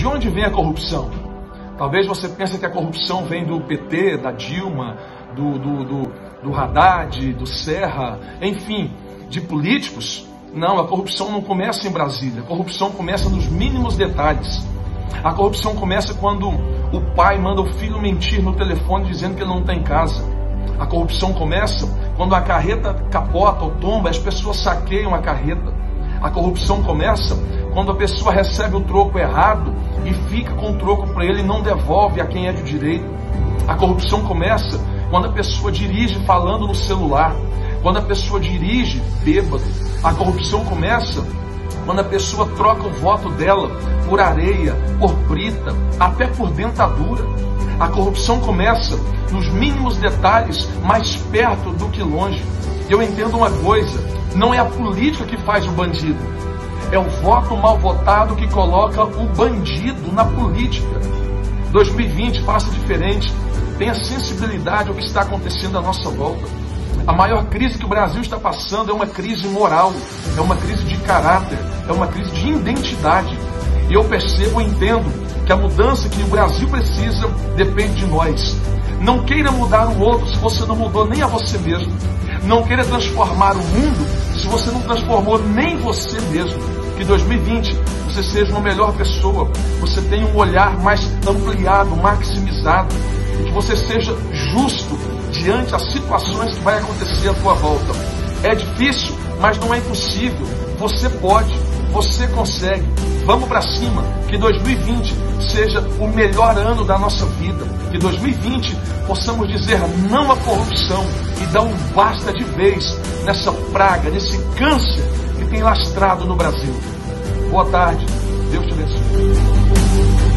De onde vem a corrupção? Talvez você pense que a corrupção vem do PT, da Dilma, do, do, do, do Haddad, do Serra, enfim, de políticos. Não, a corrupção não começa em Brasília. A corrupção começa nos mínimos detalhes. A corrupção começa quando o pai manda o filho mentir no telefone dizendo que ele não está em casa. A corrupção começa quando a carreta capota ou tomba, as pessoas saqueiam a carreta. A corrupção começa quando a pessoa recebe o troco errado e fica com o troco para ele e não devolve a quem é de direito. A corrupção começa quando a pessoa dirige falando no celular, quando a pessoa dirige bêbado. A corrupção começa quando a pessoa troca o voto dela por areia, por brita, até por dentadura. A corrupção começa nos mínimos detalhes, mais perto do que longe. Eu entendo uma coisa: não é a política que faz o bandido, é o voto mal votado que coloca o bandido na política. 2020 faça diferente. Tenha sensibilidade ao que está acontecendo à nossa volta. A maior crise que o Brasil está passando é uma crise moral, é uma crise de caráter, é uma crise de identidade. E eu percebo e entendo que a mudança que o Brasil precisa depende de nós. Não queira mudar o outro se você não mudou nem a você mesmo. Não queira transformar o mundo se você não transformou nem você mesmo. Que 2020 você seja uma melhor pessoa, você tenha um olhar mais ampliado, maximizado, que você seja justo diante das situações que vai acontecer à tua volta. É difícil, mas não é impossível. Você pode, você consegue. Vamos para cima. Que 2020 seja o melhor ano da nossa vida. Que 2020 possamos dizer não à corrupção e dar um basta de vez nessa praga, nesse câncer que tem lastrado no Brasil. Boa tarde. Deus te abençoe.